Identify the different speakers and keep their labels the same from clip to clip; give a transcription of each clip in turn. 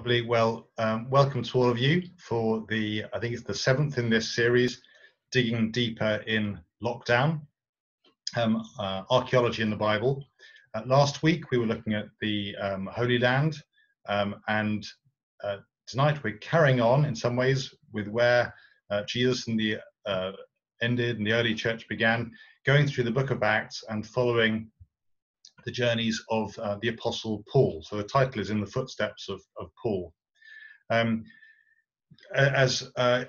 Speaker 1: Lovely. Well, um, welcome to all of you for the, I think it's the seventh in this series, Digging Deeper in Lockdown, um, uh, Archaeology in the Bible. Uh, last week we were looking at the um, Holy Land, um, and uh, tonight we're carrying on in some ways with where uh, Jesus and the uh, ended and the early church began, going through the book of Acts and following the journeys of uh, the Apostle Paul. So the title is In the Footsteps of, of Paul. Um, as uh,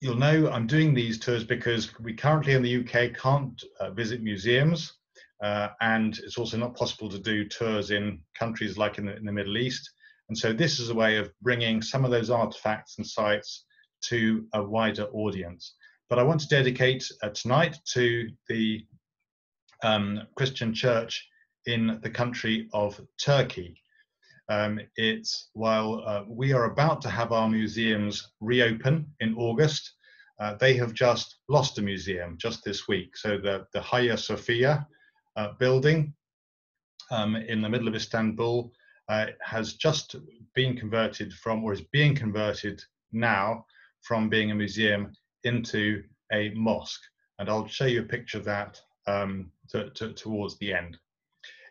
Speaker 1: you'll know, I'm doing these tours because we currently in the UK can't uh, visit museums, uh, and it's also not possible to do tours in countries like in the, in the Middle East. And so this is a way of bringing some of those artifacts and sites to a wider audience. But I want to dedicate uh, tonight to the um, Christian church in the country of Turkey. Um, it's while uh, we are about to have our museums reopen in August, uh, they have just lost a museum just this week. So the, the Hagia Sophia uh, building um, in the middle of Istanbul uh, has just been converted from, or is being converted now from being a museum into a mosque. And I'll show you a picture of that um, to, to, towards the end.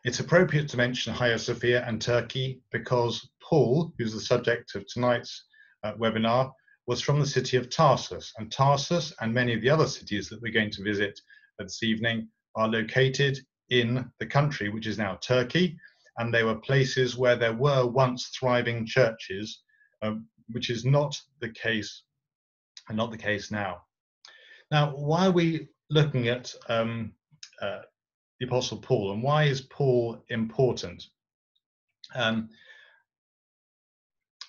Speaker 1: It's appropriate to mention Hagia Sophia and Turkey because Paul, who's the subject of tonight's uh, webinar, was from the city of Tarsus. And Tarsus and many of the other cities that we're going to visit this evening are located in the country, which is now Turkey. And they were places where there were once thriving churches, um, which is not the case, and not the case now. Now, why are we looking at um, uh, the Apostle Paul. And why is Paul important? Um,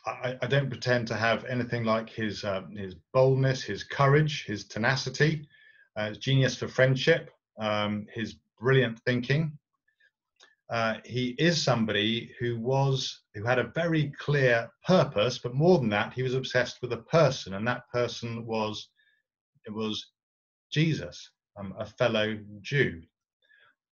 Speaker 1: I, I, don't pretend to have anything like his uh, his boldness, his courage, his tenacity, uh, his genius for friendship, um, his brilliant thinking. Uh, he is somebody who was who had a very clear purpose, but more than that, he was obsessed with a person, and that person was it was Jesus, um, a fellow Jew.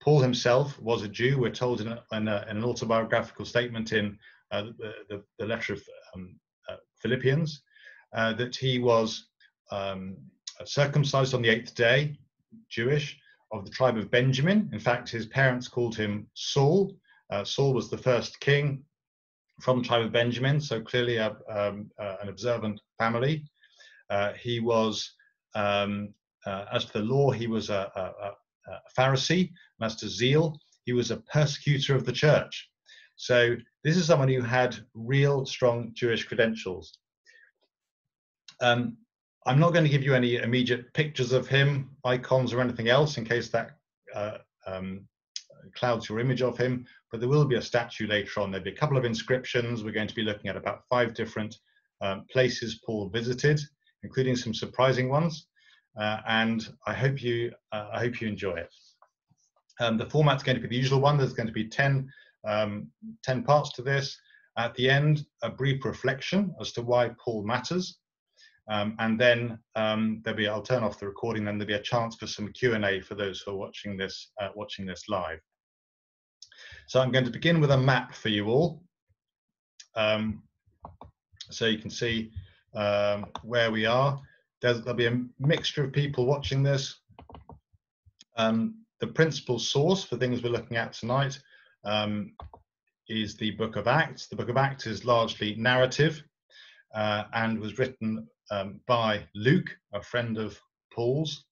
Speaker 1: Paul himself was a Jew. We're told in, a, in, a, in an autobiographical statement in uh, the, the, the, letter of um, uh, Philippians uh, that he was um, circumcised on the eighth day, Jewish, of the tribe of Benjamin. In fact, his parents called him Saul. Uh, Saul was the first king from the tribe of Benjamin, so clearly a, um, uh, an observant family. Uh, he was, um, as for the law, he was a, a, a Pharisee, Master zeal, he was a persecutor of the church. So this is someone who had real strong Jewish credentials. Um, I'm not going to give you any immediate pictures of him, icons, or anything else in case that uh, um, clouds your image of him, but there will be a statue later on. There'll be a couple of inscriptions. We're going to be looking at about five different um, places Paul visited, including some surprising ones uh, and I hope you uh, I hope you enjoy it. Um, the format's going to be the usual one. There's going to be 10, um, 10 parts to this. At the end, a brief reflection as to why Paul matters. Um, and then um, there'll be, I'll turn off the recording, then there'll be a chance for some Q&A for those who are watching this, uh, watching this live. So I'm going to begin with a map for you all. Um, so you can see um, where we are. There's, there'll be a mixture of people watching this. Um, the principal source for things we're looking at tonight um, is the Book of Acts. The Book of Acts is largely narrative uh, and was written um, by Luke, a friend of Paul's.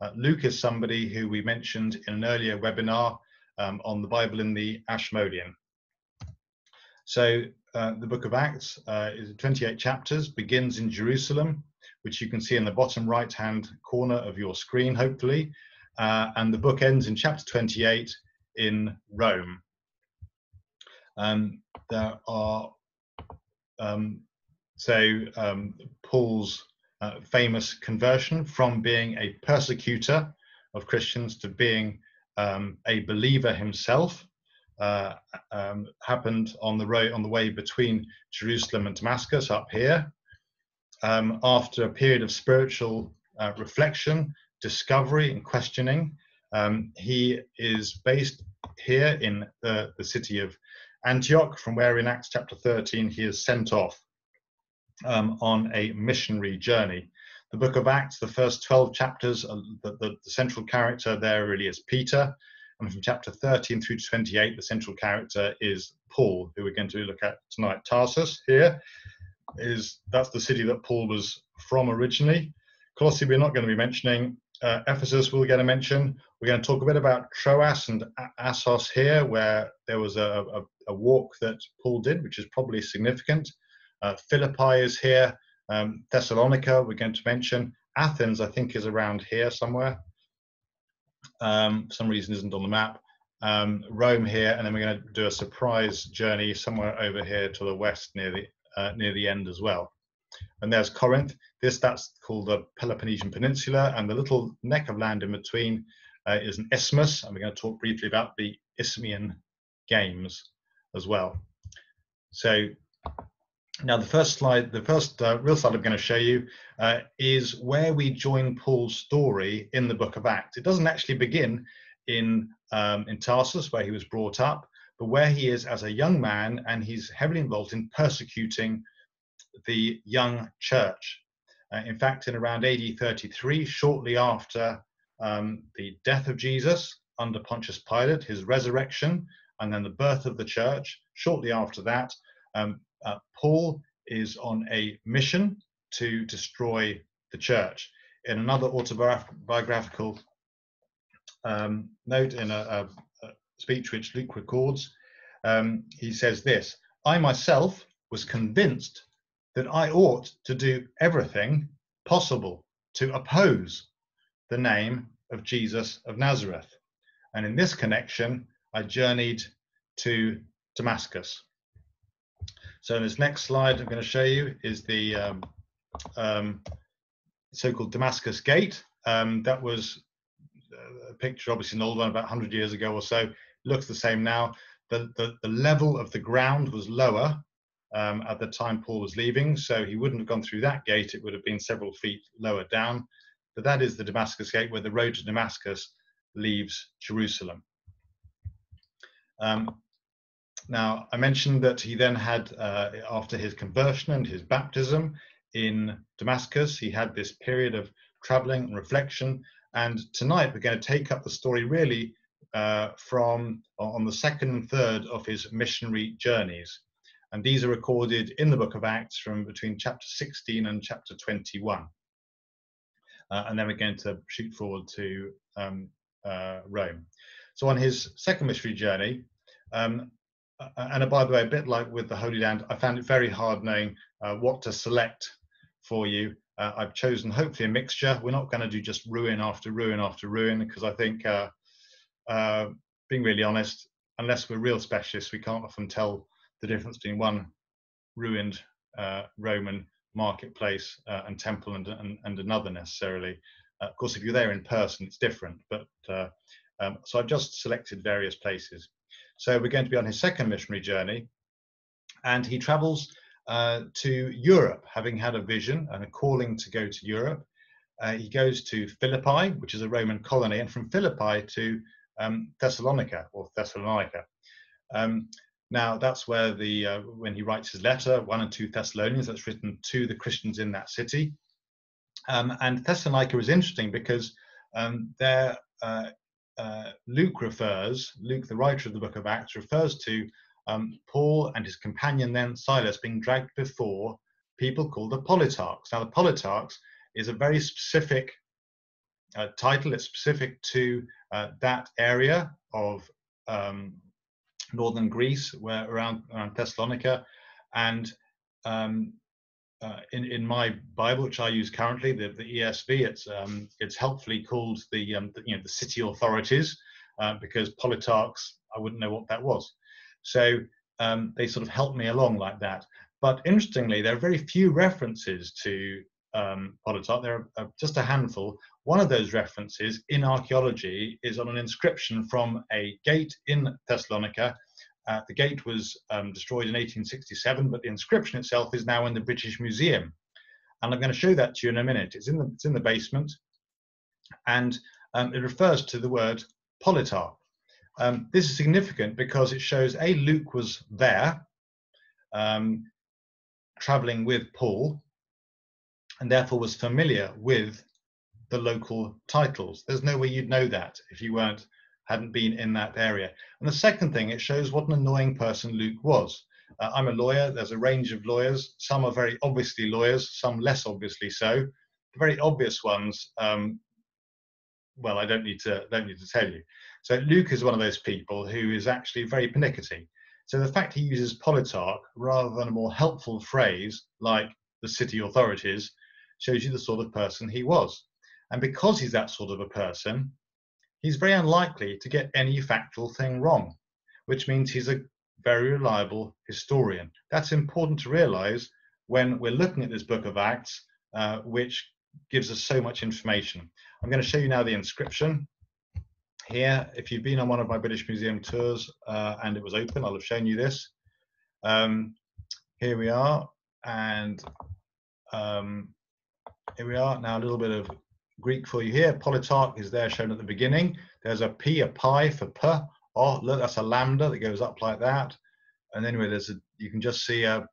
Speaker 1: Uh, Luke is somebody who we mentioned in an earlier webinar um, on the Bible in the Ashmolean. So uh, the book of Acts uh, is 28 chapters, begins in Jerusalem, which you can see in the bottom right hand corner of your screen, hopefully. Uh, and the book ends in chapter 28 in Rome. Um, there are, um, so um, Paul's uh, famous conversion from being a persecutor of Christians to being um, a believer himself uh, um, happened on the road on the way between Jerusalem and Damascus up here um, after a period of spiritual uh, reflection, discovery, and questioning. Um, he is based here in the, the city of Antioch, from where in Acts chapter 13 he is sent off um, on a missionary journey. The book of Acts, the first 12 chapters, the, the, the, central character there really is Peter. And from chapter 13 through to 28, the central character is Paul, who we're going to look at tonight. Tarsus here is that's the city that Paul was from originally. Colossae, we're not going to be mentioning. Uh, Ephesus, we'll get a mention. We're going to talk a bit about Troas and Assos here, where there was a, a, a walk that Paul did, which is probably significant. Uh, Philippi is here. Um, Thessalonica, we're going to mention. Athens, I think, is around here somewhere. Um, for some reason, isn't on the map. Um, Rome here, and then we're going to do a surprise journey somewhere over here to the west near the uh, near the end as well. And there's Corinth. This that's called the Peloponnesian Peninsula, and the little neck of land in between uh, is an isthmus, and we're going to talk briefly about the Isthmian Games as well. So now, the first slide, the first uh, real slide I'm going to show you uh, is where we join Paul's story in the book of Acts. It doesn't actually begin in, um, in Tarsus, where he was brought up, but where he is as a young man, and he's heavily involved in persecuting the young church. Uh, in fact, in around AD 33, shortly after um, the death of Jesus under Pontius Pilate, his resurrection, and then the birth of the church, shortly after that, um, uh, Paul is on a mission to destroy the church. In another autobiographical um, note in a, a, speech which Luke records, um, he says this I myself was convinced that I ought to do everything possible to oppose the name of Jesus of Nazareth. And in this connection, I journeyed to Damascus. So in this next slide I'm going to show you is the um, um, so-called Damascus Gate. Um, that was uh, a picture, obviously an old one, about 100 years ago or so. Looks the same now. The, the, the level of the ground was lower um, at the time Paul was leaving, so he wouldn't have gone through that gate. It would have been several feet lower down. But that is the Damascus Gate, where the road to Damascus leaves Jerusalem. Um, now, I mentioned that he then had, uh, after his conversion and his baptism in Damascus, he had this period of traveling and reflection. And tonight we're going to take up the story really uh, from on the second and third of his missionary journeys. And these are recorded in the book of Acts from between chapter 16 and chapter 21. Uh, and then we're going to shoot forward to um, uh, Rome. So on his second missionary journey, um, uh, and by the way, a bit like with the Holy Land, I found it very hard knowing uh, what to select for you. Uh, I've chosen hopefully a mixture. We're not going to do just ruin after ruin after ruin because I think, uh, uh, being really honest, unless we're real specialists, we can't often tell the difference between one ruined uh, Roman marketplace and temple and, and, and, another necessarily. of course, if you're there in person, it's different. But um, so I've just selected various places. So we're going to be on his second missionary journey, and he travels uh, to Europe, having had a vision and a calling to go to Europe. Uh, he goes to Philippi, which is a Roman colony, and from Philippi to um, Thessalonica or Thessalonica. Um, now that's where the uh, when he writes his letter, one and two Thessalonians, that's written to the Christians in that city. Um, and Thessalonica is interesting because um, there uh, uh, Luke refers, Luke, the writer of the book of Acts, refers to um, Paul and his companion then Silas being dragged before people called the politarchs. Now, the politarchs is a very specific uh, title, it's specific to uh, that area of um, northern Greece, where around, around Thessalonica, and um, uh, in in my Bible, which I use currently, the, the ESV, it's um, it's helpfully called the, um, the, you know the city authorities uh, because politarchs I wouldn't know what that was, so um, they sort of helped me along like that. But interestingly, there are very few references to um. There are uh, just a handful. One of those references in archaeology is on an inscription from a gate in Thessalonica uh, the gate was um, destroyed in 1867, but the inscription itself is now in the British Museum. And I'm going to show that to you in a minute. It's in the, it's in the basement. And um, it refers to the word politarch. Um, this is significant because it shows A, Luke was there, um, traveling with Paul, and therefore was familiar with the local titles. There's no way you'd know that if you weren't hadn't been in that area. And the second thing, it shows what an annoying person Luke was. Uh, I'm a lawyer. There's a range of lawyers. Some are very obviously lawyers, some less obviously so. The very obvious ones, um, well, I don't need to don't need to tell you. So Luke is one of those people who is actually very pernickety. So the fact he uses politarch rather than a more helpful phrase like the city authorities shows you the sort of person he was. And because he's that sort of a person, he's very unlikely to get any factual thing wrong, which means he's a very reliable historian. That's important to realize when we're looking at this book of Acts, uh, which gives us so much information. I'm going to show you now the inscription. Here, if you've been on one of my British Museum tours uh, and it was open, I'll have shown you this. Um, here we are, and um, here we are. Now a little bit of Greek for you here. Politarch is there shown at the beginning. There's a P, a pi for P. Oh, look, that's a lambda that goes up like that. And anyway, there's a, you can just see a,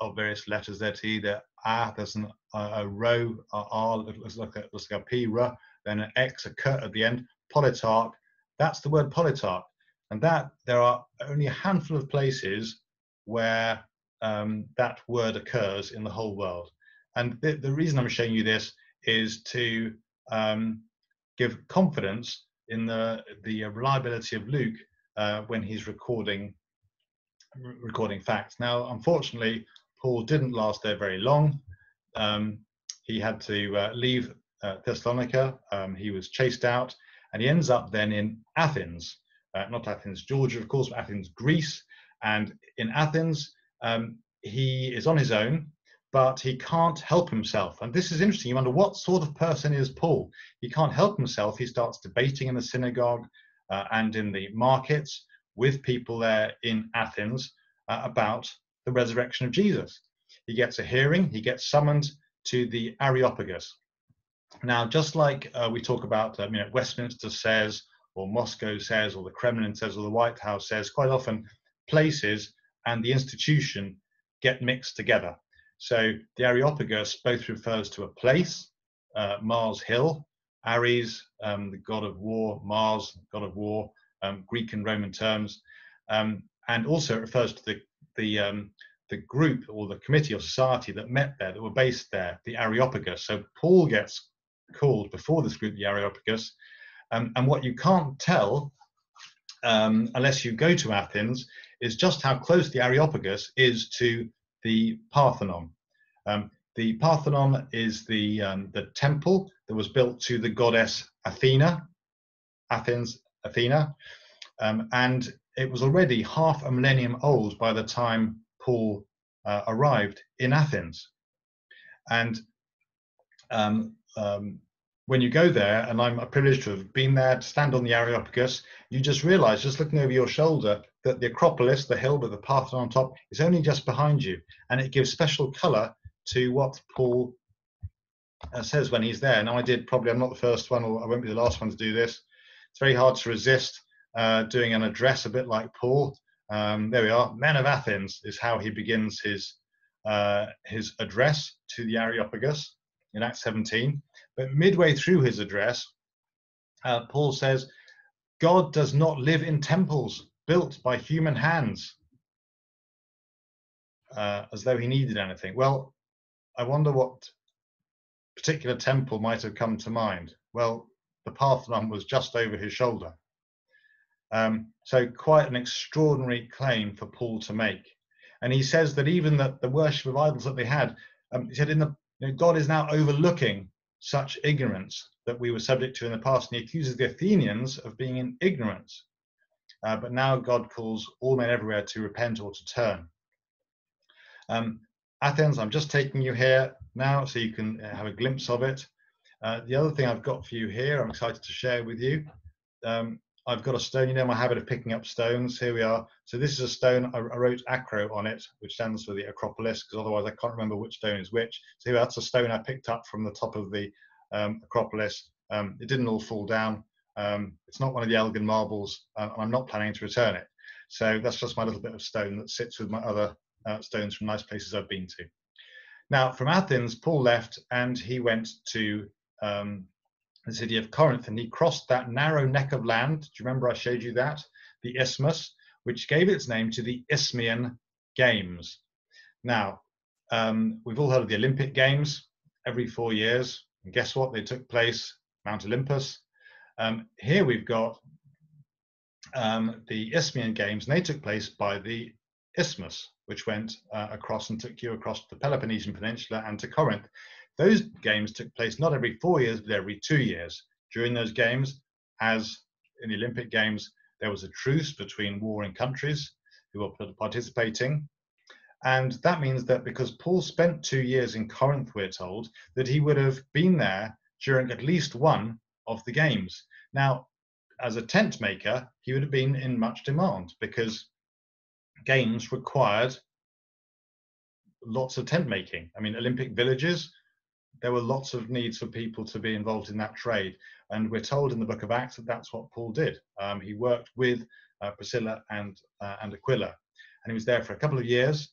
Speaker 1: of various letters there to either A, there's an, a, a rho, a R, looks like a, looks like a P, R, then an x, a K at the end. Politarch, that's the word politarch. And that there are only a handful of places where um, that word occurs in the whole world. And the, the reason I'm showing you this is to um, give confidence in the, the reliability of Luke uh, when he's recording recording facts. Now, unfortunately, Paul didn't last there very long. Um, he had to uh, leave uh, Thessalonica. Um, he was chased out, and he ends up then in Athens, uh, not Athens, Georgia, of course, but Athens, Greece. And in Athens, um, he is on his own but he can't help himself. And this is interesting. You wonder what sort of person is Paul? He can't help himself. He starts debating in the synagogue uh, and in the markets with people there in Athens uh, about the resurrection of Jesus. He gets a hearing, he gets summoned to the Areopagus. Now, just like uh, we talk about, uh, you know, Westminster says, or Moscow says, or the Kremlin says, or the White House says, quite often places and the institution get mixed together. So the Areopagus both refers to a place, uh, Mars Hill, Ares, um, the god of war, Mars, god of war, um, Greek and Roman terms, um, and also it refers to the the um, the group or the committee or society that met there, that were based there, the Areopagus. So Paul gets called before this group the Areopagus, um, and what you can't tell um, unless you go to Athens is just how close the Areopagus is to the Parthenon. Um, the Parthenon is the, um, the temple that was built to the goddess Athena, Athens, Athena, um, and it was already half a millennium old by the time Paul uh, arrived in Athens. And um, um, when you go there, and I'm privileged to have been there, to stand on the Areopagus, you just realize, just looking over your shoulder, that the Acropolis, the hill with the Parthenon on top, is only just behind you. And it gives special color to what Paul uh, says when he's there. Now, I did probably, I'm not the first one, or I won't be the last one to do this. It's very hard to resist uh, doing an address a bit like Paul. Um, there we are. Men of Athens is how he begins his uh, his address to the Areopagus in Acts 17. But midway through his address, uh, Paul says, God does not live in temples built by human hands, uh, as though he needed anything. Well, I wonder what particular temple might have come to mind. Well, the Parthenon was just over his shoulder. Um, so quite an extraordinary claim for Paul to make. And he says that even that the worship of idols that they had, um, he said, in the you know, God is now overlooking such ignorance that we were subject to in the past. And he accuses the Athenians of being in ignorance. Uh, but now God calls all men everywhere to repent or to turn. Um, Athens, I'm just taking you here now so you can uh, have a glimpse of it. Uh, the other thing I've got for you here, I'm excited to share with you. Um, I've got a stone, you know my habit of picking up stones. Here we are. So this is a stone, I, I wrote acro on it, which stands for the Acropolis, because otherwise I can't remember which stone is which. So that's a stone I picked up from the top of the um, Acropolis. Um, it didn't all fall down. Um, it's not one of the Elgin marbles, uh, and I'm not planning to return it. So that's just my little bit of stone that sits with my other uh, stones from nice places I've been to. Now, from Athens, Paul left and he went to um, the city of Corinth and he crossed that narrow neck of land. Do you remember I showed you that? The isthmus, which gave its name to the Isthmian Games. Now, um, we've all heard of the Olympic Games every four years. And guess what? They took place Mount Olympus. Um, here we've got um, the Isthmian Games, and they took place by the Isthmus, which went uh, across and took you across the Peloponnesian Peninsula and to Corinth. Those games took place not every four years, but every two years. During those games, as in the Olympic Games, there was a truce between warring countries who were participating. And that means that because Paul spent two years in Corinth, we're told, that he would have been there during at least one of the games. Now, as a tent maker, he would have been in much demand because games required lots of tent making. I mean, Olympic villages, there were lots of needs for people to be involved in that trade. And we're told in the book of Acts that that's what Paul did. Um, he worked with uh, Priscilla and, uh, and Aquila. And he was there for a couple of years.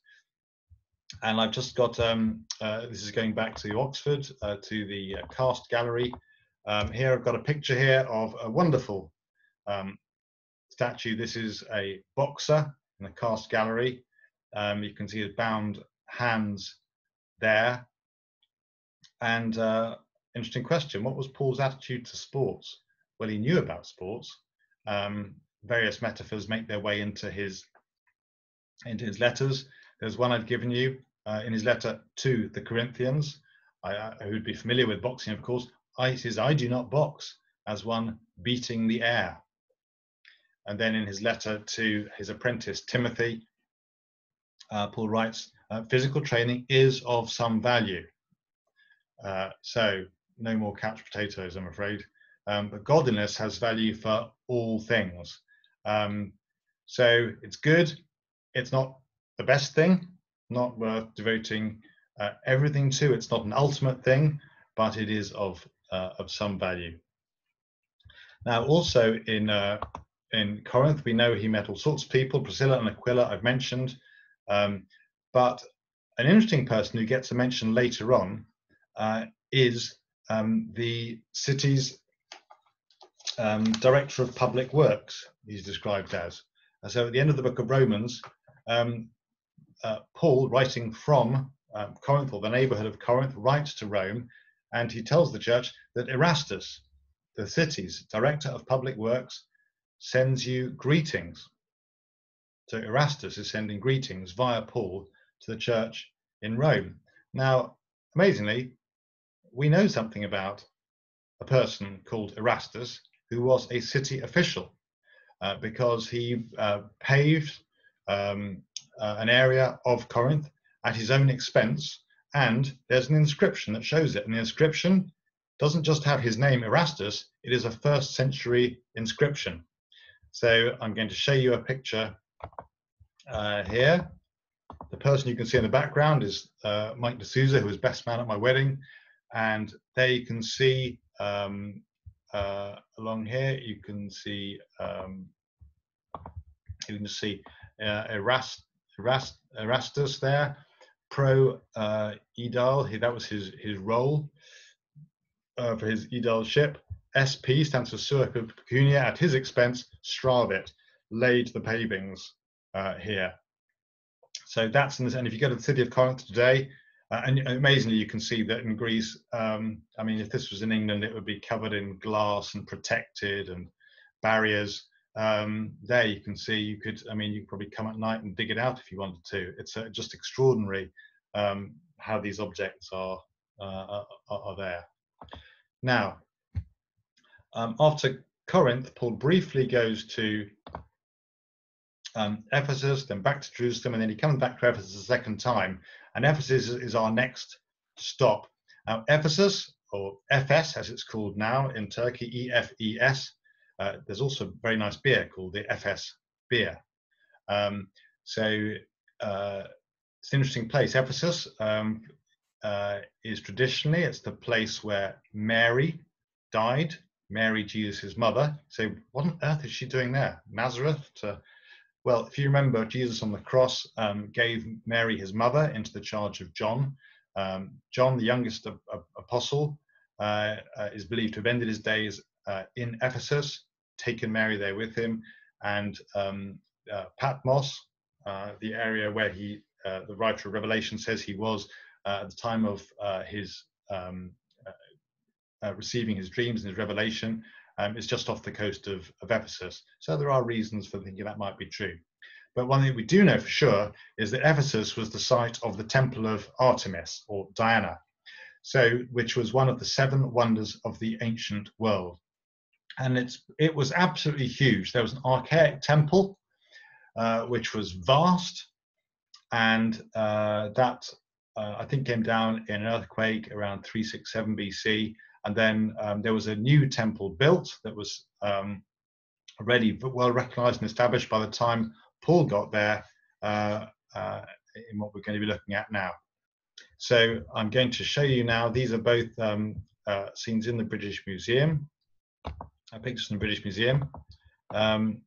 Speaker 1: And I've just got, um, uh, this is going back to Oxford, uh, to the uh, cast gallery. Um, here I've got a picture here of a wonderful um, statue. This is a boxer in the cast gallery. Um, you can see his bound hands there. And uh, interesting question, what was Paul's attitude to sports? Well, he knew about sports. Um, various metaphors make their way into his into his letters. There's one I've given you uh, in his letter to the Corinthians, I, uh, who'd be familiar with boxing, of course. I says, I do not box as one beating the air. And then in his letter to his apprentice Timothy, uh, Paul writes, uh, physical training is of some value. Uh, so no more couch potatoes, I'm afraid. Um, but godliness has value for all things. Um, so it's good. It's not the best thing, not worth devoting uh, everything to. It's not an ultimate thing, but it is of of some value. Now, also in uh, in Corinth, we know he met all sorts of people. Priscilla and Aquila, I've mentioned, um, but an interesting person who gets a mention later on uh, is um, the city's um, director of public works. He's described as. And so, at the end of the book of Romans, um, uh, Paul, writing from um, Corinth or the neighborhood of Corinth, writes to Rome, and he tells the church that Erastus, the city's director of public works, sends you greetings. So Erastus is sending greetings via Paul to the church in Rome. Now, amazingly, we know something about a person called Erastus who was a city official uh, because he uh, paved um, uh, an area of Corinth at his own expense, and there's an inscription that shows it. And the inscription doesn't just have his name, Erastus, it is a first century inscription. So I'm going to show you a picture uh, here. The person you can see in the background is uh, Mike D'Souza, who was best man at my wedding. And there you can see um, uh, along here, you can see um, you can see uh, Erast, Erast, Erastus there, pro uh, aedile. He, that was his his role uh, for his aedileship. SP stands for Suaca Pecunia. At his expense, Stravit laid the pavings uh, here. So that's in the, and if you go to the city of Corinth today, uh, and amazingly, you can see that in Greece, um, I mean, if this was in England, it would be covered in glass and protected and barriers. Um, there you can see, you could, I mean, you could probably come at night and dig it out if you wanted to. It's uh, just extraordinary um, how these objects are, uh, are, are, there. Now, um, after Corinth, Paul briefly goes to um, Ephesus, then back to Jerusalem, and then he comes back to Ephesus a second time. And Ephesus is our next stop. Now, Ephesus, or Efes as it's called now in Turkey, E F E S, uh, there's also a very nice beer called the Efes beer. Um, so uh, it's an interesting place. Ephesus um, uh, is traditionally, it's the place where Mary died Mary, Jesus' mother. So, what on earth is she doing there? Nazareth? To, well, if you remember, Jesus on the cross um, gave Mary, his mother, into the charge of John. Um, John, the youngest of, of apostle, uh, uh, is believed to have ended his days in Ephesus, taken Mary there with him, and um, uh, Patmos, uh, the area where he, uh, the writer of Revelation says he was at the time of his um, receiving his dreams and his revelation, um, is just off the coast of, of Ephesus. So there are reasons for thinking that might be true. But one thing we do know for sure is that Ephesus was the site of the Temple of Artemis or Diana, so which was one of the seven wonders of the ancient world. And it's it was absolutely huge. There was an archaic temple uh, which was vast, and uh, that uh, I think came down in an earthquake around 367 BC. And then um, there was a new temple built that was um, already well recognized and established by the time Paul got there uh, uh, in what we're going to be looking at now. So I'm going to show you now, these are both um, uh, scenes in the British Museum, pictures in the British Museum. Um,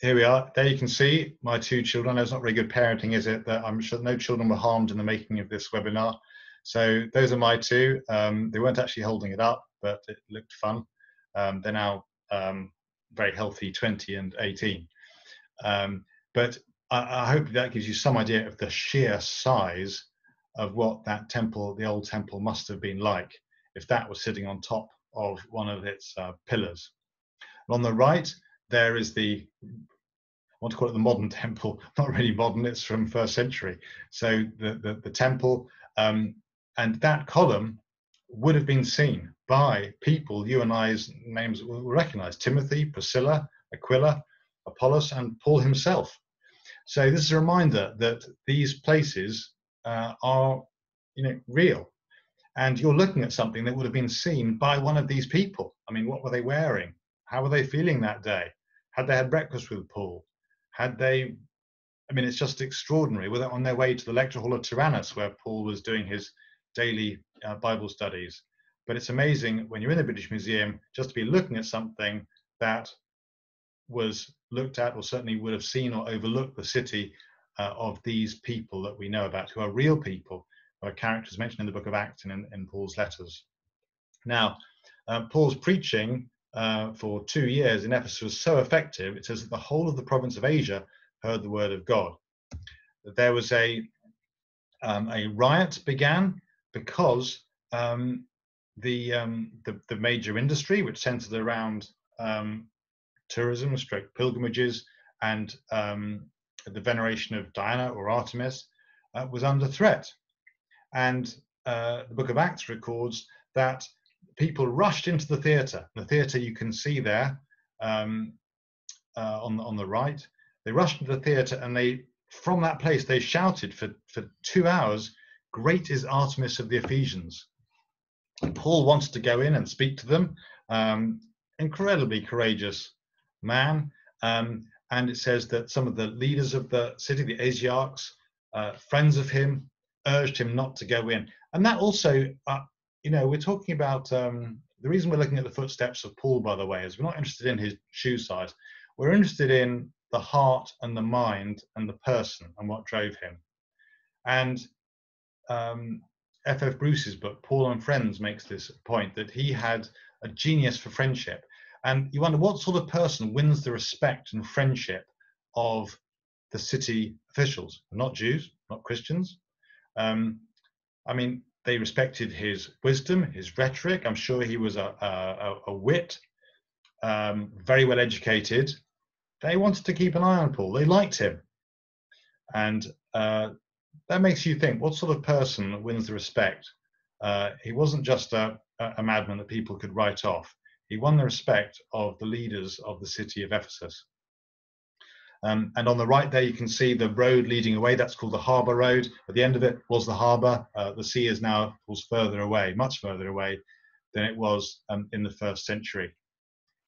Speaker 1: here we are, there you can see my two children. It's not very good parenting, is it? That I'm sure no children were harmed in the making of this webinar. So those are my two. Um, they weren't actually holding it up, but it looked fun. Um, they're now um, very healthy 20 and 18. Um, but I, I, hope that gives you some idea of the sheer size of what that temple, the old temple, must have been like if that was sitting on top of one of its uh, pillars. And on the right, there is the, I want to call it the modern temple, not really modern, it's from first century. So the, the, the temple, um, and that column would have been seen by people you and I's names will recognize Timothy, Priscilla, Aquila, Apollos, and Paul himself. So this is a reminder that these places uh, are, you know, real, and you're looking at something that would have been seen by one of these people. I mean, what were they wearing? How were they feeling that day? Had they had breakfast with Paul? Had they? I mean, it's just extraordinary. Were they on their way to the lecture hall of Tyrannus, where Paul was doing his daily uh, Bible studies? But it's amazing when you're in the British Museum just to be looking at something that was looked at or certainly would have seen or overlooked the city uh, of these people that we know about who are real people who are characters mentioned in the book of acts and in, in paul's letters now uh, paul's preaching uh, for two years in ephesus was so effective it says that the whole of the province of asia heard the word of god That there was a um, a riot began because um, the, um, the, the major industry which centered around um, tourism, stroke pilgrimages, and um, the veneration of Diana or Artemis uh, was under threat. And uh, the Book of Acts records that people rushed into the theatre. The theatre you can see there um, uh, on, on the right. They rushed into the theatre and they, from that place, they shouted for, for two hours, Great is Artemis of the Ephesians. Paul wanted to go in and speak to them. Um, incredibly courageous man. Um, and it says that some of the leaders of the city, the Asiarchs, uh, friends of him, urged him not to go in. And that also, uh, you know, we're talking about um, the reason we're looking at the footsteps of Paul, by the way, is we're not interested in his shoe size. We're interested in the heart and the mind and the person and what drove him. And um, F.F. Bruce's book, Paul and Friends, makes this point that he had a genius for friendship. And you wonder what sort of person wins the respect and friendship of the city officials, not Jews, not Christians. Um, I mean, they respected his wisdom, his rhetoric. I'm sure he was a, a, a wit, um, very well educated. They wanted to keep an eye on Paul. They liked him. And uh, that makes you think what sort of person wins the respect? Uh, he wasn't just a, a madman that people could write off. He won the respect of the leaders of the city of Ephesus. Um, and on the right there, you can see the road leading away. That's called the Harbour Road. At the end of it was the harbour. Uh, the sea is now, of course, further away, much further away than it was um, in the first century.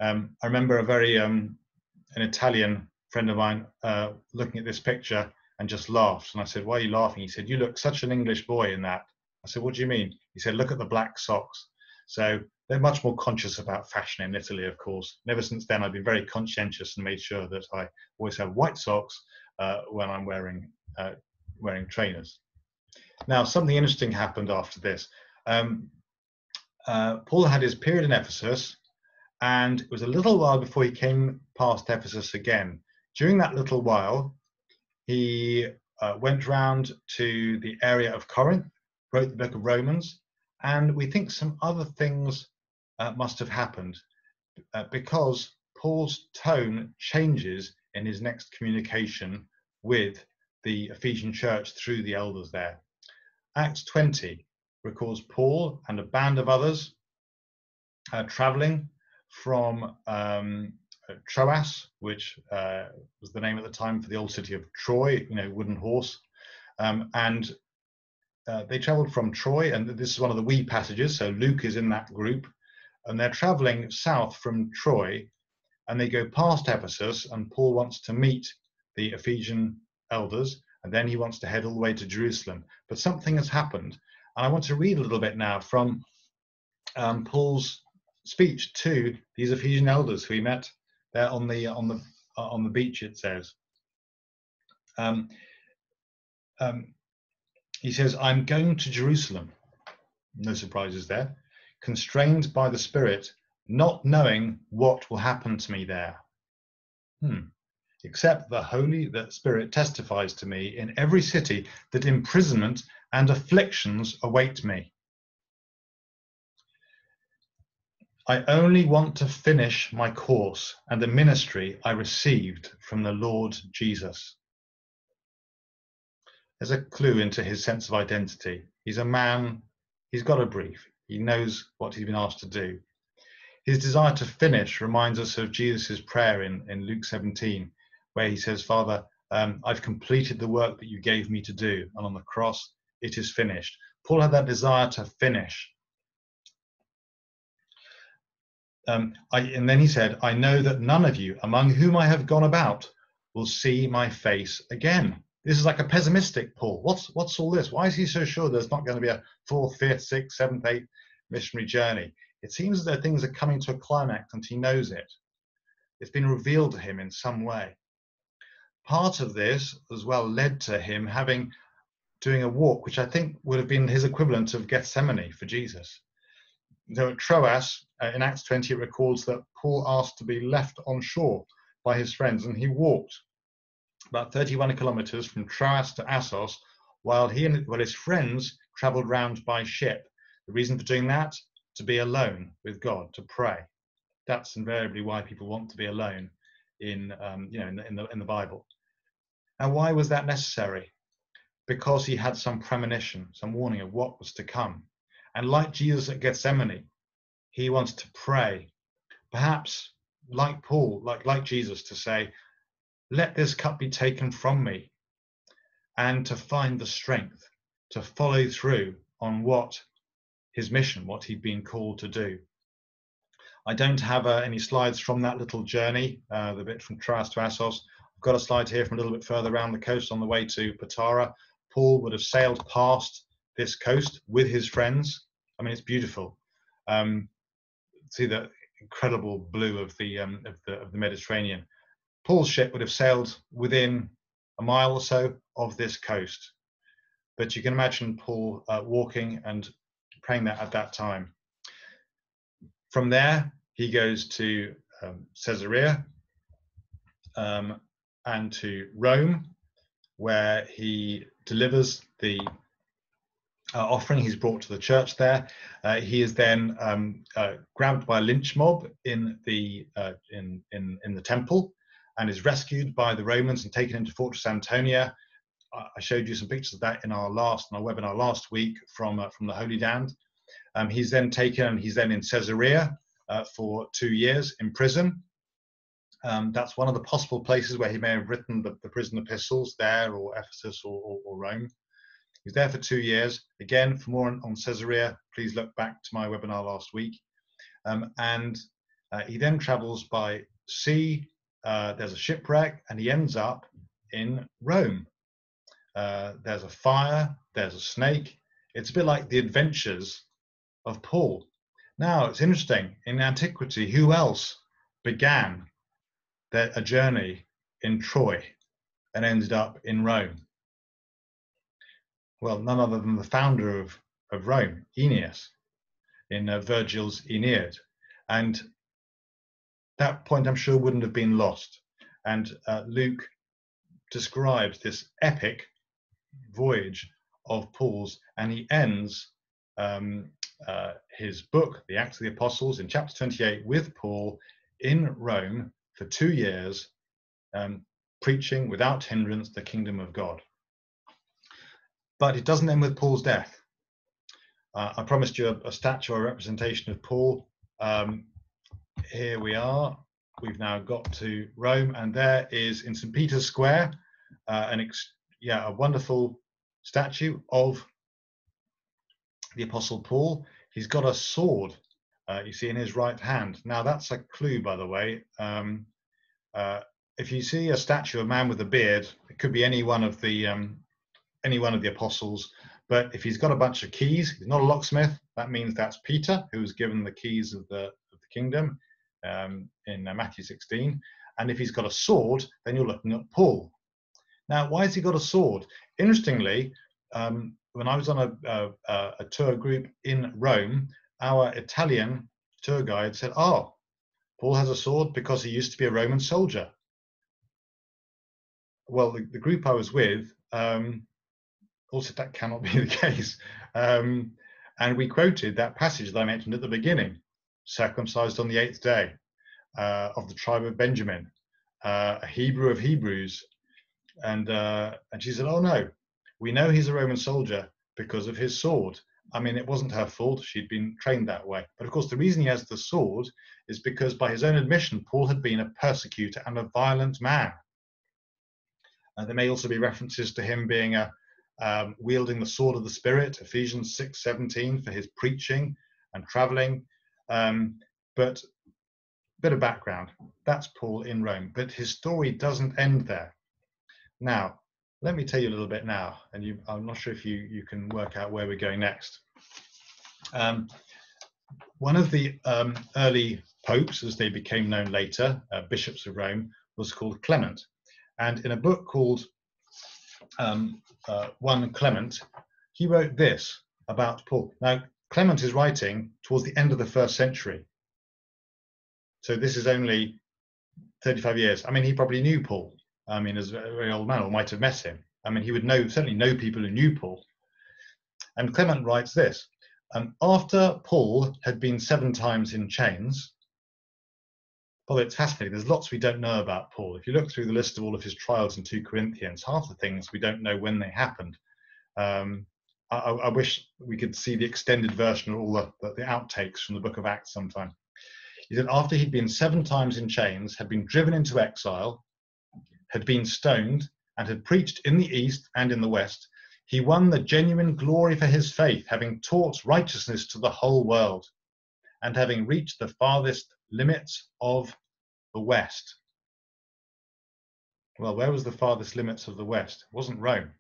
Speaker 1: Um, I remember a very um, an Italian friend of mine uh, looking at this picture and just laughed. And I said, "Why are you laughing?" He said, "You look such an English boy in that." I said, "What do you mean?" He said, "Look at the black socks." So they're much more conscious about fashion in Italy, of course. And ever since then, I've been very conscientious and made sure that I always have white socks uh, when I'm wearing uh, wearing trainers. Now, something interesting happened after this. Um, uh, Paul had his period in Ephesus, and it was a little while before he came past Ephesus again. During that little while, he uh, went round to the area of Corinth, wrote the book of Romans, and we think some other things uh, must have happened uh, because Paul's tone changes in his next communication with the Ephesian church through the elders there. Acts 20 records Paul and a band of others uh, traveling from um, Troas, which uh, was the name at the time for the old city of Troy, you know, wooden horse. Um, and uh, they traveled from Troy, and this is one of the we passages, so Luke is in that group and they're traveling south from Troy, and they go past Ephesus, and Paul wants to meet the Ephesian elders, and then he wants to head all the way to Jerusalem. But something has happened, and I want to read a little bit now from um, Paul's speech to these Ephesian elders who he met there on the on the uh, on the beach. It says. Um, um, he says, I'm going to Jerusalem. No surprises there constrained by the Spirit, not knowing what will happen to me there. Hmm. Except the Holy the Spirit testifies to me in every city that imprisonment and afflictions await me. I only want to finish my course and the ministry I received from the Lord Jesus. There's a clue into his sense of identity. He's a man, he's got a brief, he knows what he's been asked to do. His desire to finish reminds us of Jesus' prayer in, in Luke 17, where he says, Father, um, I've completed the work that you gave me to do. And on the cross, it is finished. Paul had that desire to finish. Um, I, and then he said, I know that none of you among whom I have gone about will see my face again. This is like a pessimistic Paul. What's what's all this? Why is he so sure there's not going to be a fourth, fifth, sixth, seventh, eighth missionary journey? It seems though things are coming to a climax and he knows it. It's been revealed to him in some way. Part of this as well led to him having doing a walk, which I think would have been his equivalent of Gethsemane for Jesus. So at Troas, uh, in Acts 20, it records that Paul asked to be left on shore by his friends, and he walked about 31 kilometers from Troas to Assos, while he and well, his friends traveled round by ship. The reason for doing that? To be alone with God, to pray. That's invariably why people want to be alone in, um, you know, in the, in the, in the Bible. And why was that necessary? Because he had some premonition, some warning of what was to come. And like Jesus at Gethsemane, he wants to pray. Perhaps like Paul, like, like Jesus, to say, let this cup be taken from me, and to find the strength to follow through on what his mission, what he'd been called to do. I don't have uh, any slides from that little journey, uh, the bit from Troas to Assos. I've got a slide here from a little bit further around the coast on the way to Patara. Paul would have sailed past this coast with his friends. I mean, it's beautiful. Um, see the incredible blue of the, um, of the of the Mediterranean. Paul's ship would have sailed within a mile or so of this coast. But you can imagine Paul uh, walking and praying that at that time. From there, he goes to um, Caesarea um, and to Rome, where he delivers the uh, offering he's brought to the church there. Uh, he is then um, uh, grabbed by a lynch mob in the uh, in, in in the temple, and is rescued by the Romans and taken into Fortress Antonia. I showed you some pictures of that in our last, in our webinar last week from, uh, from the Holy Land. Um, he's then taken, and he's then in Caesarea uh, for two years in prison. Um, that's one of the possible places where he may have written the, the prison epistles there or Ephesus or, or, or, Rome. He's there for two years. Again, for more on, on Caesarea, please look back to my webinar last week. Um, and uh, he then travels by sea uh, there's a shipwreck, and he ends up in Rome. Uh, there's a fire, there's a snake. It's a bit like the adventures of Paul. Now, it's interesting, in antiquity, who else began their, a journey in Troy and ended up in Rome? Well, none other than the founder of, of Rome, Aeneas, in uh, Virgil's Aeneid. And that point, I'm sure, wouldn't have been lost. And uh, Luke describes this epic voyage of Paul's, and he ends um, uh, his book, The Acts of the Apostles, in chapter 28 with Paul in Rome for two years, um, preaching without hindrance the kingdom of God. But it doesn't end with Paul's death. Uh, I promised you a, a, statue or representation of Paul. Um, here we are. We've now got to Rome, and there is in St. Peter's Square uh, an yeah a wonderful statue of the Apostle Paul. He's got a sword, uh, you see, in his right hand. Now, that's a clue, by the way. Um, uh, if you see a statue of a man with a beard, it could be any one of the um, any one of the apostles. But if he's got a bunch of keys, he's not a locksmith. That means that's Peter, who was given the keys of the, of the kingdom um, in uh, Matthew 16. And if he's got a sword, then you're looking at Paul. Now, why has he got a sword? Interestingly, um, when I was on a, a, a, tour group in Rome, our Italian tour guide said, "Oh, Paul has a sword because he used to be a Roman soldier." Well, the, the group I was with um, also that cannot be the case, um, and we quoted that passage that I mentioned at the beginning, circumcised on the eighth day, uh, of the tribe of Benjamin, uh, a Hebrew of Hebrews, and uh, and she said, "Oh no, we know he's a Roman soldier because of his sword. I mean, it wasn't her fault. She'd been trained that way. But of course, the reason he has the sword is because, by his own admission, Paul had been a persecutor and a violent man. Uh, there may also be references to him being a um, wielding the sword of the Spirit, Ephesians 6 17, for his preaching and traveling. Um, but a bit of background that's Paul in Rome. But his story doesn't end there. Now, let me tell you a little bit now, and you, I'm not sure if you, you can work out where we're going next. Um, one of the um, early popes, as they became known later, uh, bishops of Rome, was called Clement. And in a book called um, uh, 1 Clement, he wrote this about Paul. Now, Clement is writing towards the end of the first century. So this is only 35 years. I mean, he probably knew Paul. I mean, as a very old man, or might have met him. I mean, he would know certainly know people who knew Paul. And Clement writes this: um, After Paul had been seven times in chains, well, it's fascinating. There's lots we don't know about Paul. If you look through the list of all of his trials in 2 Corinthians, half the things we don't know when they happened. Um, I, I, wish we could see the extended version of all the, the, the outtakes from the book of Acts sometime. He said, after he'd been seven times in chains, had been driven into exile, had been stoned, and had preached in the East and in the West, he won the genuine glory for his faith, having taught righteousness to the whole world, and having reached the farthest limits of the West. Well, where was the farthest limits of the West? It wasn't Rome.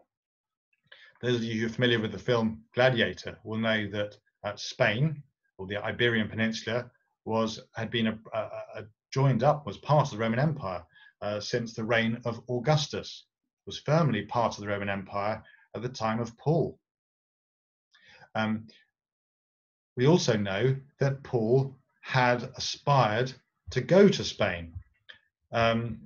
Speaker 1: Those of you who are familiar with the film Gladiator will know that uh, Spain, or the Iberian Peninsula, was had been a, a, a joined up, was part of the Roman Empire uh, since the reign of Augustus, was firmly part of the Roman Empire at the time of Paul. Um, we also know that Paul had aspired to go to Spain. Um,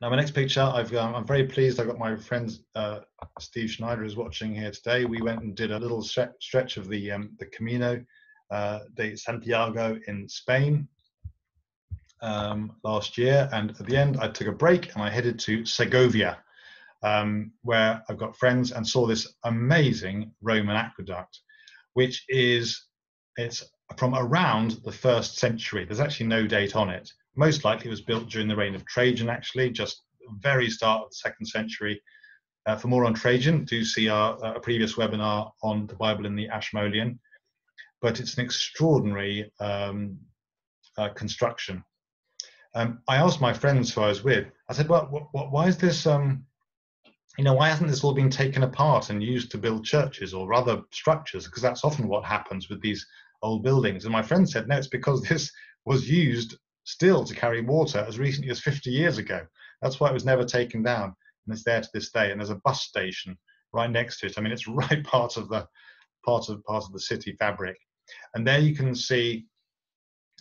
Speaker 1: now, my next picture, I've, um, I'm very pleased. I've got my friend uh, Steve Schneider is watching here today. We went and did a little stretch of the um, the Camino uh, de Santiago in Spain um, last year, and at the end, I took a break and I headed to Segovia, um, where I've got friends and saw this amazing Roman aqueduct, which is it's from around the first century. There's actually no date on it. Most likely was built during the reign of Trajan, actually, just very start of the second century. Uh, for more on Trajan, do see our uh, a previous webinar on the Bible in the Ashmolean. But it's an extraordinary um, uh, construction. Um, I asked my friends who I was with, I said, well, what, what, why is this, um, you know, why hasn't this all been taken apart and used to build churches or other structures? Because that's often what happens with these old buildings. And my friend said, no, it's because this was used still to carry water as recently as 50 years ago. That's why it was never taken down. And it's there to this day. And there's a bus station right next to it. I mean, it's right part of the part of part of the city fabric. And there you can see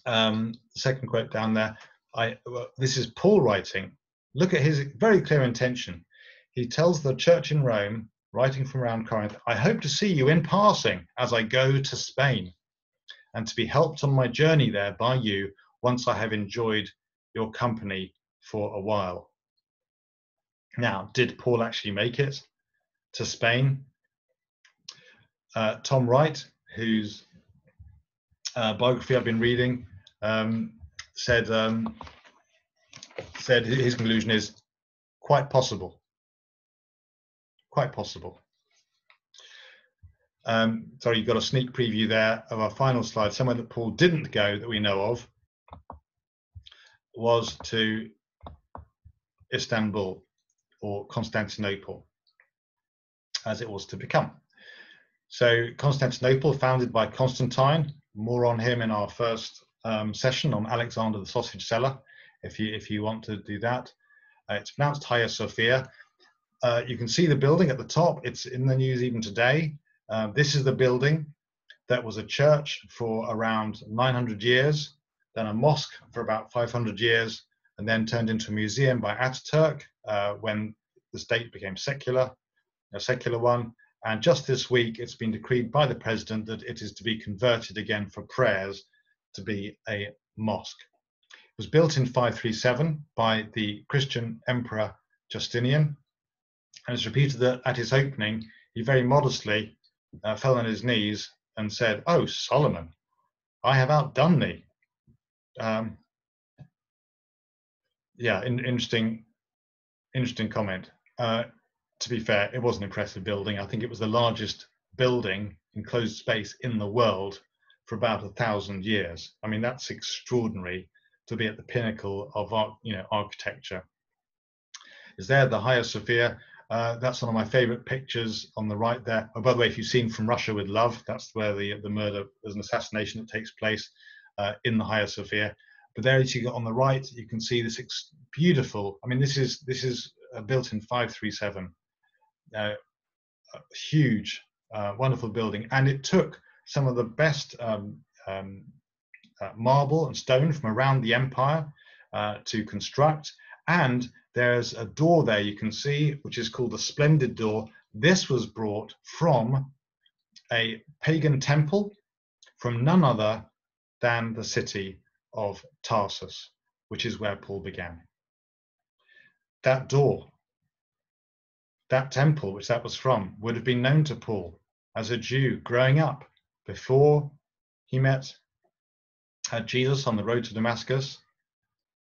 Speaker 1: um, the second quote down there. I well, this is Paul writing. Look at his very clear intention. He tells the church in Rome, writing from around Corinth, I hope to see you in passing as I go to Spain, and to be helped on my journey there by you once I have enjoyed your company for a while. Now, did Paul actually make it to Spain? Uh, Tom Wright, whose uh, biography I've been reading, um, said um, said his conclusion is quite possible. Quite possible. Um, sorry, you've got a sneak preview there of our final slide. Somewhere that Paul didn't go that we know of was to Istanbul or Constantinople, as it was to become. So Constantinople, founded by Constantine, more on him in our first um, session on Alexander the Sausage Seller, if you if you want to do that. Uh, it's pronounced Hagia Sophia. Uh, you can see the building at the top. It's in the news even today. Uh, this is the building that was a church for around 900 years, then a mosque for about 500 years, and then turned into a museum by Ataturk uh, when the state became secular, a secular one. And just this week, it's been decreed by the president that it is to be converted again for prayers to be a mosque. It was built in 537 by the Christian Emperor Justinian, and it's repeated that at its opening, he very modestly uh, fell on his knees and said, Oh, Solomon, I have outdone thee. Um, yeah, in, interesting, interesting comment. Uh, to be fair, it was an impressive building. I think it was the largest building enclosed space in the world for about a thousand years. I mean, that's extraordinary to be at the pinnacle of you know architecture. Is there the Hagia Sophia? Uh, that's one of my favorite pictures on the right there. Oh, by the way, if you've seen From Russia with Love, that's where the the murder, there's an assassination that takes place uh, in the Hagia Sophia. But there, as you go on the right, you can see this beautiful. I mean, this is this is uh, built in 537 uh, huge, uh, wonderful building, and it took some of the best um, um, uh, marble and stone from around the empire uh, to construct. And there's a door there you can see, which is called the Splendid Door. This was brought from a pagan temple from none other than the city of Tarsus, which is where Paul began. That door that temple, which that was from, would have been known to Paul as a Jew growing up before he met uh, Jesus on the road to Damascus.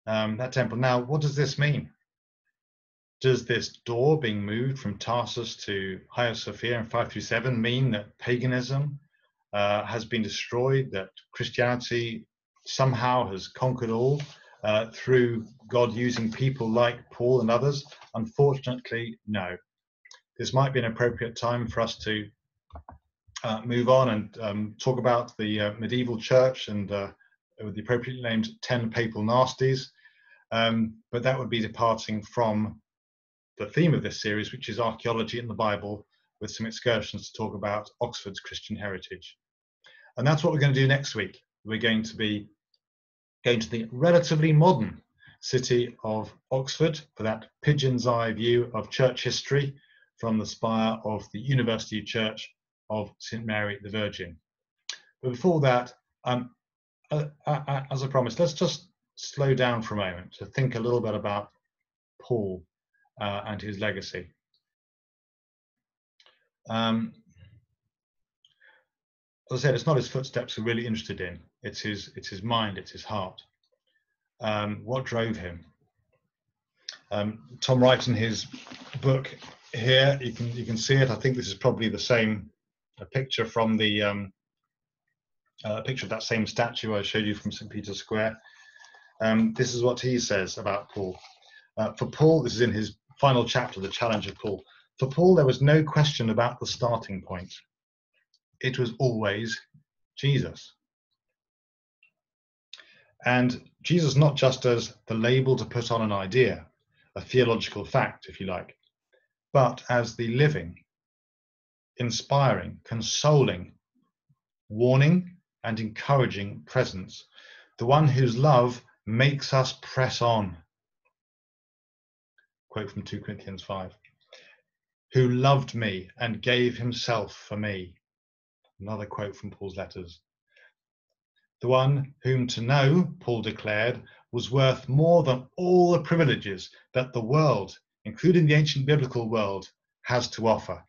Speaker 1: Um, that temple. Now, what does this mean? Does this door being moved from Tarsus to Hagia Sophia in 537 mean that paganism uh, has been destroyed, that Christianity somehow has conquered all uh, through God using people like Paul and others? Unfortunately, no this might be an appropriate time for us to uh, move on and um, talk about the uh, medieval church and uh, the appropriately named 10 papal nasties. Um, but that would be departing from the theme of this series, which is archaeology in the Bible, with some excursions to talk about Oxford's Christian heritage. And that's what we're going to do next week. We're going to be going to the relatively modern city of Oxford for that pigeon's eye view of church history from the spire of the University Church of St Mary the Virgin. But before that, um, uh, uh, uh, as I promised, let's just slow down for a moment to think a little bit about Paul uh, and his legacy. Um, as I said, it's not his footsteps we're really interested in. It's his, it's his mind, it's his heart. Um, what drove him? Um, Tom Wright in his book here you can you can see it. I think this is probably the same a picture from the um, uh, picture of that same statue I showed you from St Peter's Square. Um, this is what he says about Paul. Uh, for Paul, this is in his final chapter, The Challenge of Paul. For Paul, there was no question about the starting point. It was always Jesus. And Jesus not just as the label to put on an idea, a theological fact, if you like, but as the living, inspiring, consoling, warning, and encouraging presence, the one whose love makes us press on. Quote from 2 Corinthians 5 Who loved me and gave himself for me. Another quote from Paul's letters. The one whom to know, Paul declared, was worth more than all the privileges that the world, including the ancient biblical world, has to offer.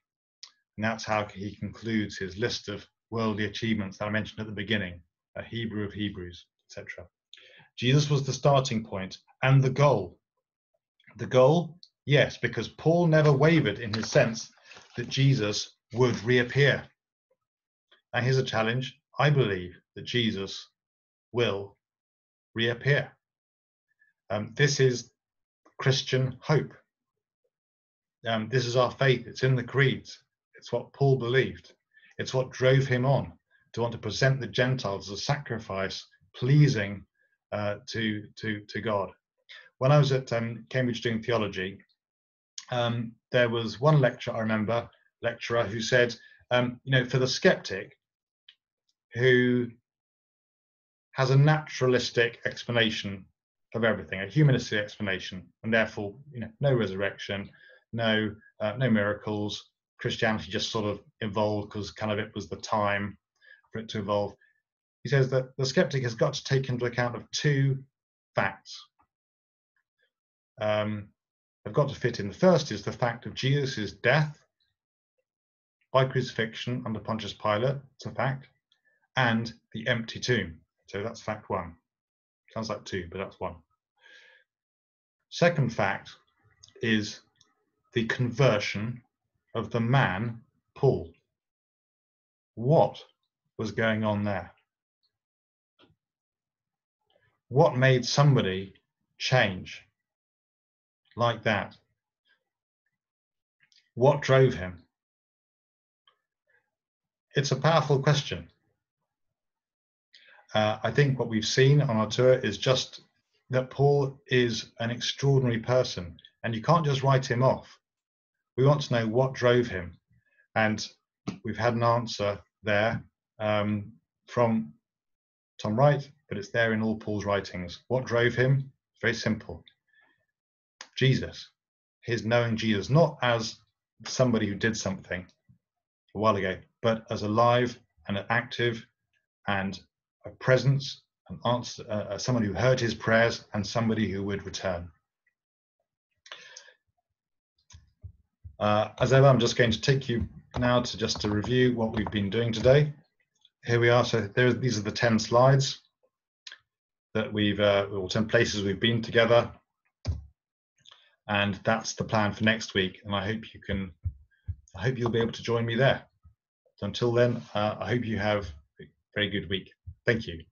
Speaker 1: And that's how he concludes his list of worldly achievements that I mentioned at the beginning, a Hebrew of Hebrews, etc. Jesus was the starting point and the goal. The goal, yes, because Paul never wavered in his sense that Jesus would reappear. And here's a challenge I believe that Jesus will reappear. Um, this is Christian hope. Um, this is our faith. It's in the creeds. It's what Paul believed. It's what drove him on to want to present the Gentiles as a sacrifice pleasing uh, to, to, to God. When I was at um, Cambridge doing theology, um, there was one lecturer I remember, lecturer who said, um, you know, for the skeptic who has a naturalistic explanation of everything, a humanistic explanation, and therefore, you know, no resurrection, no uh, no miracles. Christianity just sort of evolved because kind of it was the time for it to evolve. He says that the skeptic has got to take into account of two facts. Um, have got to fit in. The first is the fact of Jesus' death by crucifixion under Pontius Pilate. It's a fact and the empty tomb. So that's fact one. Sounds like two, but that's one. Second fact is the conversion of the man Paul. What was going on there? What made somebody change like that? What drove him? It's a powerful question. Uh, I think what we've seen on our tour is just that Paul is an extraordinary person, and you can't just write him off. We want to know what drove him, and we've had an answer there um, from Tom Wright, but it's there in all Paul's writings. What drove him? Very simple. Jesus, his knowing Jesus, not as somebody who did something a while ago, but as alive and active and a presence, and answer, uh, uh, someone who heard his prayers, and somebody who would return. Uh, as ever, I'm just going to take you now to just to review what we've been doing today. Here we are. So there, these are the 10 slides that we've, uh, or 10 places we've been together. And that's the plan for next week. And I hope you can, I hope you'll be able to join me there. So until then, uh, I hope you have a very good week. Thank you.